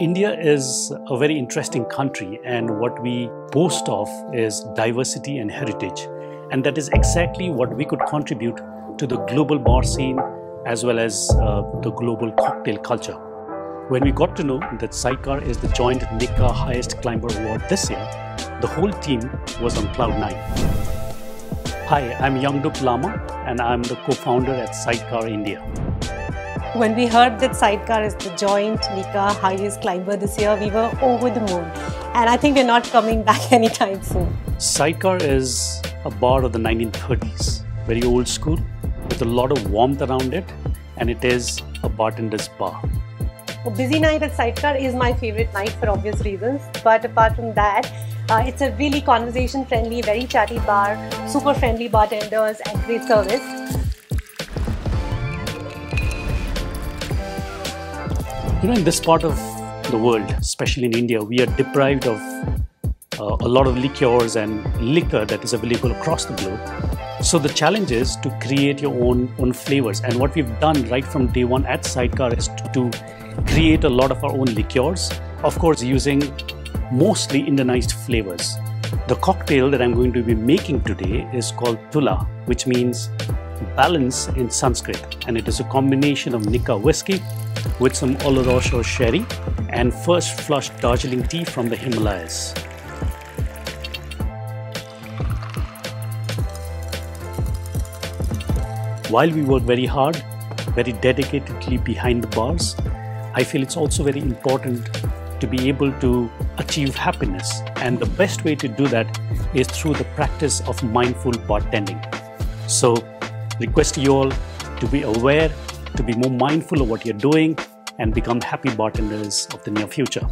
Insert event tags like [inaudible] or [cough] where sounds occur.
India is a very interesting country, and what we boast of is diversity and heritage. And that is exactly what we could contribute to the global bar scene as well as uh, the global cocktail culture. When we got to know that Sidecar is the joint Nikka Highest Climber Award this year, the whole team was on cloud nine. Hi, I'm Yangdup Lama, and I'm the co founder at Sidecar India. When we heard that Sidecar is the joint Nikka highest climber this year, we were over the moon. And I think we're not coming [laughs] back anytime soon. Sidecar is a bar of the 1930s, very old school, with a lot of warmth around it, and it is a bartender's bar. A busy night at Sidecar is my favorite night for obvious reasons. But apart from that, uh, it's a really conversation friendly, very chatty bar, super friendly bartenders, and great service. You know, in this part of the world, especially in India, we are deprived of uh, a lot of liqueurs and liquor that is available across the globe. So the challenge is to create your own own flavors. And what we've done right from day one at Sidecar is to, to create a lot of our own liqueurs. Of course, using mostly Indianized flavors. The cocktail that I'm going to be making today is called Tula, which means balance in Sanskrit, and it is a combination of Nikka whiskey with some Oloroso sherry and first flush Darjeeling tea from the Himalayas. While we work very hard, very dedicatedly behind the bars, I feel it's also very important to be able to achieve happiness. And the best way to do that is through the practice of mindful bartending. So, request you all to be aware to be more mindful of what you're doing and become happy bartenders of the near future.